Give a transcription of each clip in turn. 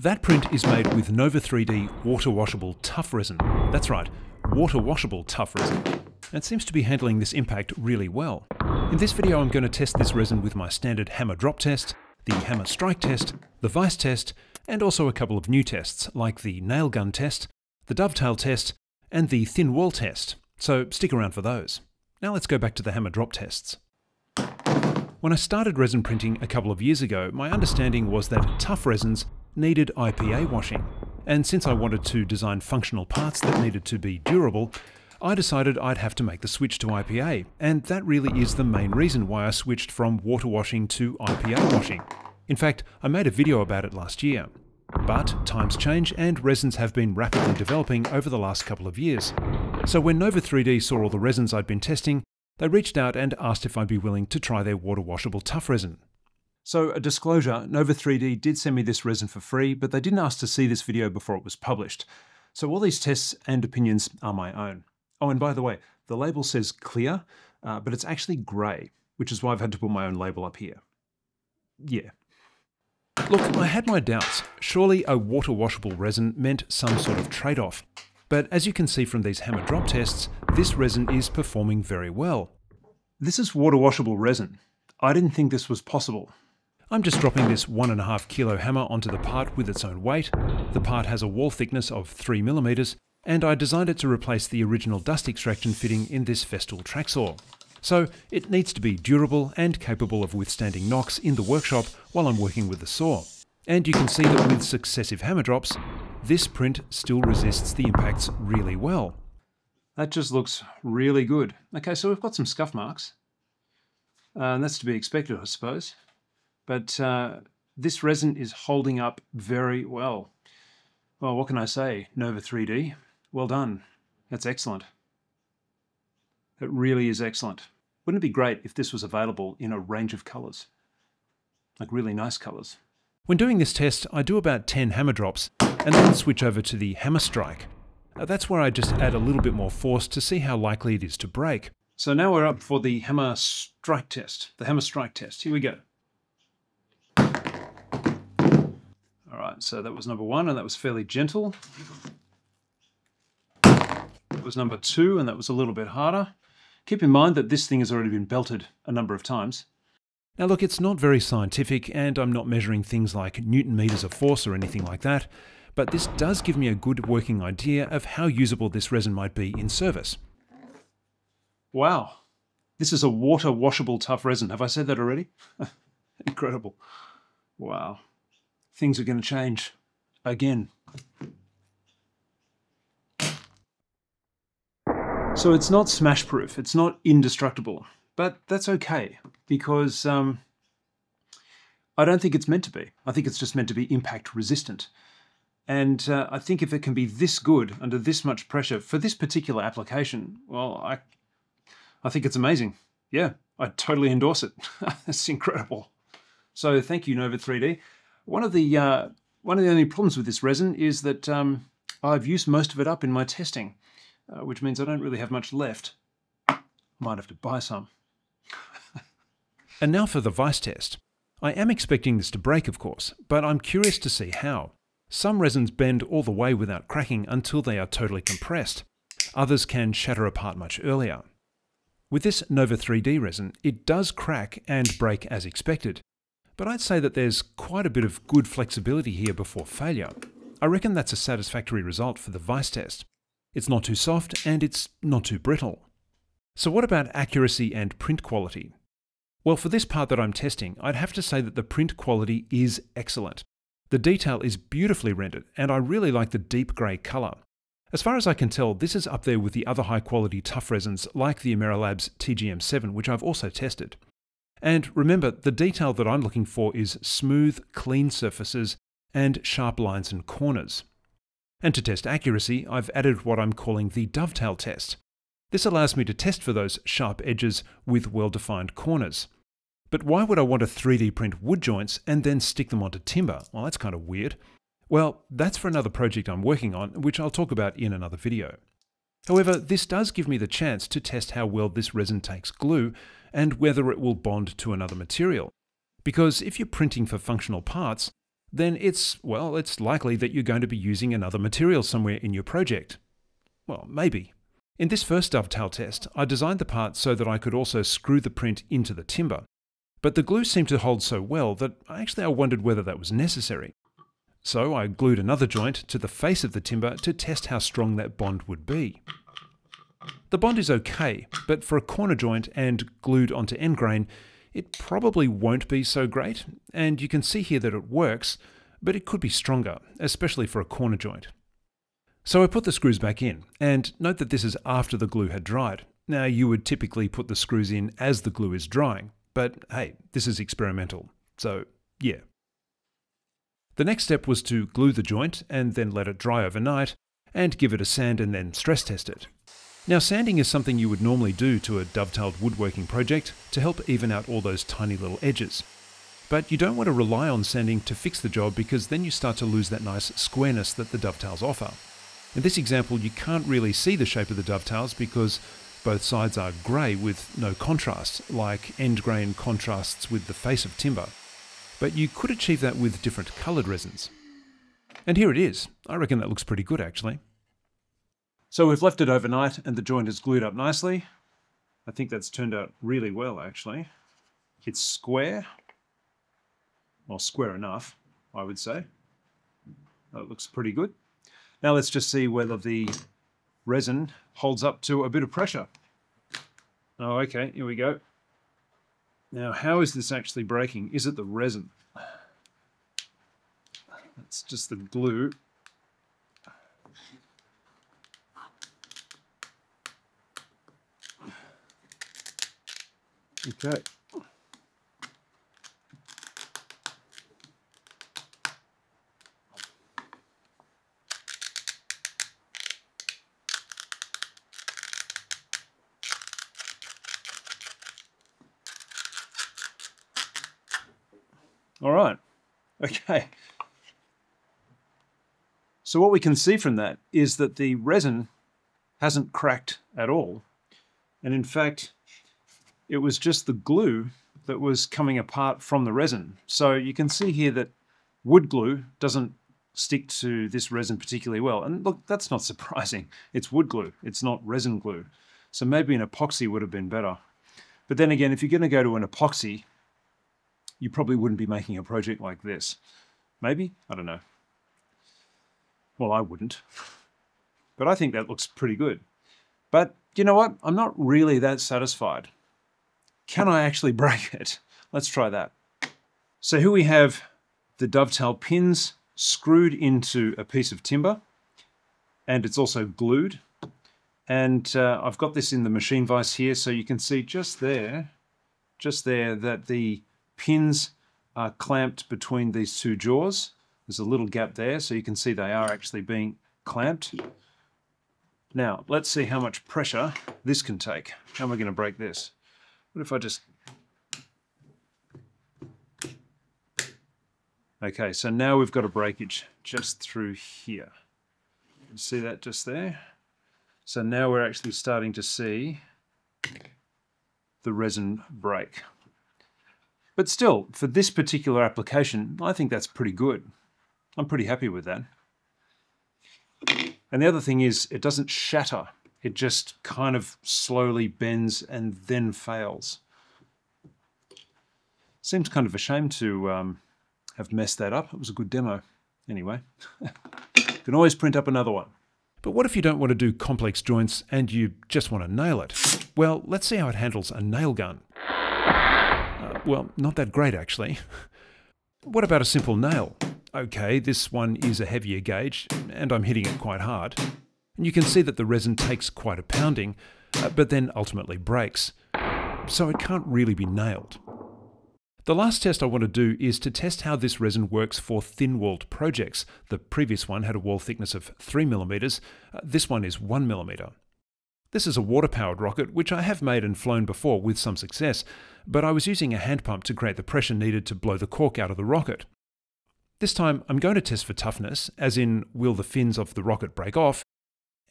That print is made with Nova 3D water washable tough resin. That's right, water washable tough resin. And it seems to be handling this impact really well. In this video I'm going to test this resin with my standard hammer drop test, the hammer strike test, the vice test, and also a couple of new tests like the nail gun test, the dovetail test, and the thin wall test. So stick around for those. Now let's go back to the hammer drop tests. When I started resin printing a couple of years ago, my understanding was that tough resins needed IPA washing. And since I wanted to design functional parts that needed to be durable, I decided I'd have to make the switch to IPA. And that really is the main reason why I switched from water washing to IPA washing. In fact, I made a video about it last year. But times change and resins have been rapidly developing over the last couple of years. So when Nova 3D saw all the resins I'd been testing, they reached out and asked if I'd be willing to try their water washable tough resin. So a disclosure, Nova 3D did send me this resin for free, but they didn't ask to see this video before it was published. So all these tests and opinions are my own. Oh, and by the way, the label says clear, uh, but it's actually grey, which is why I've had to put my own label up here. Yeah. Look, I had my doubts. Surely a water washable resin meant some sort of trade-off. But as you can see from these hammer drop tests, this resin is performing very well. This is water washable resin. I didn't think this was possible. I'm just dropping this 1.5 kilo hammer onto the part with its own weight. The part has a wall thickness of 3 millimeters, and I designed it to replace the original dust extraction fitting in this Festool track saw. So it needs to be durable and capable of withstanding knocks in the workshop while I'm working with the saw. And you can see that with successive hammer drops, this print still resists the impacts really well. That just looks really good. Okay, so we've got some scuff marks. Uh, and that's to be expected, I suppose. But uh, this resin is holding up very well. Well, what can I say? Nova 3D, well done. That's excellent. It really is excellent. Wouldn't it be great if this was available in a range of colours? Like really nice colours. When doing this test, I do about 10 hammer drops and then switch over to the hammer strike. That's where I just add a little bit more force to see how likely it is to break. So now we're up for the hammer strike test, the hammer strike test. Here we go. So that was number one, and that was fairly gentle. That was number two, and that was a little bit harder. Keep in mind that this thing has already been belted a number of times. Now look, it's not very scientific, and I'm not measuring things like newton meters of force or anything like that, but this does give me a good working idea of how usable this resin might be in service. Wow. This is a water washable tough resin. Have I said that already? Incredible. Wow. Things are going to change again. So it's not smash proof, it's not indestructible, but that's okay because um, I don't think it's meant to be. I think it's just meant to be impact resistant. And uh, I think if it can be this good under this much pressure for this particular application, well, I I think it's amazing. Yeah, I totally endorse it. it's incredible. So thank you, Nova 3D. One of the uh, one of the only problems with this resin is that um, I've used most of it up in my testing, uh, which means I don't really have much left. Might have to buy some. and now for the vice test. I am expecting this to break, of course, but I'm curious to see how. Some resins bend all the way without cracking until they are totally compressed. Others can shatter apart much earlier. With this Nova 3D resin, it does crack and break as expected, but I'd say that there's quite a bit of good flexibility here before failure. I reckon that's a satisfactory result for the vice test. It's not too soft and it's not too brittle. So what about accuracy and print quality? Well, for this part that I'm testing, I'd have to say that the print quality is excellent. The detail is beautifully rendered, and I really like the deep grey colour. As far as I can tell, this is up there with the other high quality tough resins like the Ameralabs TGM7, which I've also tested. And remember, the detail that I'm looking for is smooth, clean surfaces and sharp lines and corners. And to test accuracy, I've added what I'm calling the dovetail test. This allows me to test for those sharp edges with well-defined corners. But why would I want to 3D print wood joints and then stick them onto timber? Well, that's kind of weird. Well, that's for another project I'm working on, which I'll talk about in another video. However, this does give me the chance to test how well this resin takes glue and whether it will bond to another material. Because if you're printing for functional parts, then it's, well, it's likely that you're going to be using another material somewhere in your project. Well, maybe. In this first dovetail test, I designed the part so that I could also screw the print into the timber. But the glue seemed to hold so well that actually I wondered whether that was necessary. So I glued another joint to the face of the timber to test how strong that bond would be. The bond is okay, but for a corner joint and glued onto end grain, it probably won't be so great, and you can see here that it works, but it could be stronger, especially for a corner joint. So I put the screws back in, and note that this is after the glue had dried. Now you would typically put the screws in as the glue is drying, but hey, this is experimental, so yeah. The next step was to glue the joint and then let it dry overnight, and give it a sand and then stress test it. Now sanding is something you would normally do to a dovetailed woodworking project to help even out all those tiny little edges. But you don't want to rely on sanding to fix the job because then you start to lose that nice squareness that the dovetails offer. In this example you can't really see the shape of the dovetails because both sides are grey with no contrast, like end grain contrasts with the face of timber. But you could achieve that with different coloured resins. And here it is. I reckon that looks pretty good actually. So we've left it overnight and the joint is glued up nicely. I think that's turned out really well actually. It's square, well square enough I would say. That looks pretty good. Now let's just see whether the resin holds up to a bit of pressure. Oh okay, here we go. Now how is this actually breaking? Is it the resin? That's just the glue Okay. All right. Okay. So what we can see from that is that the resin hasn't cracked at all. And in fact, it was just the glue that was coming apart from the resin. So you can see here that wood glue doesn't stick to this resin particularly well. And look, that's not surprising. It's wood glue, it's not resin glue. So maybe an epoxy would have been better. But then again, if you're going to go to an epoxy, you probably wouldn't be making a project like this. Maybe? I don't know. Well, I wouldn't. But I think that looks pretty good. But you know what? I'm not really that satisfied. Can I actually break it? Let's try that. So here we have the dovetail pins screwed into a piece of timber and it's also glued. And uh, I've got this in the machine vise here so you can see just there, just there that the pins are clamped between these two jaws. There's a little gap there so you can see they are actually being clamped. Now let's see how much pressure this can take. How am I going to break this? What if I just... Okay, so now we've got a breakage just through here. You see that just there? So now we're actually starting to see the resin break. But still, for this particular application, I think that's pretty good. I'm pretty happy with that. And the other thing is, it doesn't shatter it just kind of slowly bends and then fails. Seems kind of a shame to um, have messed that up. It was a good demo. Anyway, you can always print up another one. But what if you don't want to do complex joints and you just want to nail it? Well, let's see how it handles a nail gun. Uh, well, not that great actually. What about a simple nail? Okay, this one is a heavier gauge, and I'm hitting it quite hard and you can see that the resin takes quite a pounding, uh, but then ultimately breaks. So it can't really be nailed. The last test I want to do is to test how this resin works for thin-walled projects. The previous one had a wall thickness of 3mm, uh, this one is 1mm. This is a water-powered rocket, which I have made and flown before with some success, but I was using a hand pump to create the pressure needed to blow the cork out of the rocket. This time I'm going to test for toughness, as in will the fins of the rocket break off,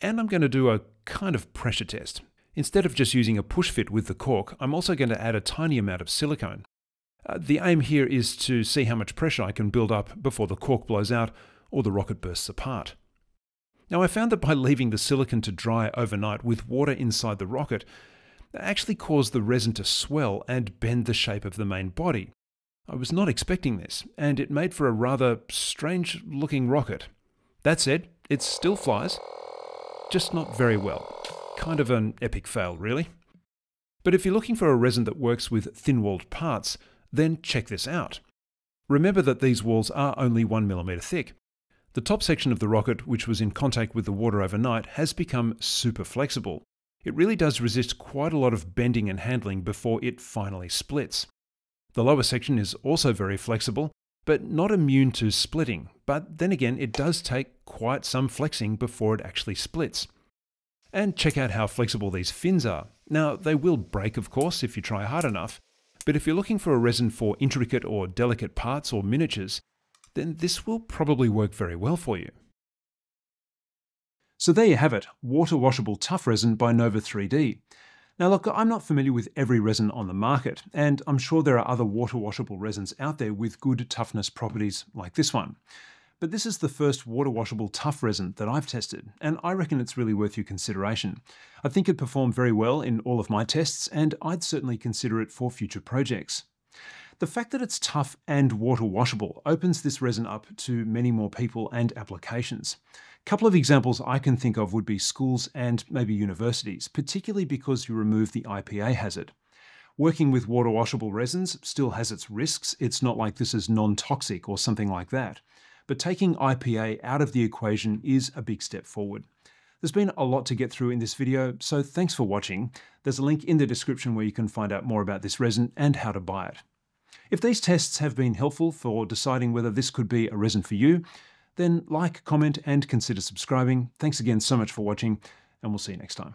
and I'm going to do a kind of pressure test. Instead of just using a push fit with the cork, I'm also going to add a tiny amount of silicone. Uh, the aim here is to see how much pressure I can build up before the cork blows out or the rocket bursts apart. Now, I found that by leaving the silicon to dry overnight with water inside the rocket, that actually caused the resin to swell and bend the shape of the main body. I was not expecting this, and it made for a rather strange looking rocket. That said, it still flies, just not very well. Kind of an epic fail, really. But if you're looking for a resin that works with thin walled parts, then check this out. Remember that these walls are only 1mm thick. The top section of the rocket, which was in contact with the water overnight, has become super flexible. It really does resist quite a lot of bending and handling before it finally splits. The lower section is also very flexible, but not immune to splitting, but then again it does take quite some flexing before it actually splits. And check out how flexible these fins are. Now, they will break of course if you try hard enough, but if you're looking for a resin for intricate or delicate parts or miniatures, then this will probably work very well for you. So there you have it, water washable tough resin by Nova 3D. Now look, I'm not familiar with every resin on the market, and I'm sure there are other water washable resins out there with good toughness properties like this one. But this is the first water washable tough resin that I've tested, and I reckon it's really worth your consideration. I think it performed very well in all of my tests, and I'd certainly consider it for future projects. The fact that it's tough and water washable opens this resin up to many more people and applications. A couple of examples I can think of would be schools and maybe universities, particularly because you remove the IPA hazard. Working with water washable resins still has its risks. It's not like this is non-toxic or something like that. But taking IPA out of the equation is a big step forward. There's been a lot to get through in this video, so thanks for watching. There's a link in the description where you can find out more about this resin and how to buy it. If these tests have been helpful for deciding whether this could be a resin for you, then like, comment, and consider subscribing. Thanks again so much for watching, and we'll see you next time.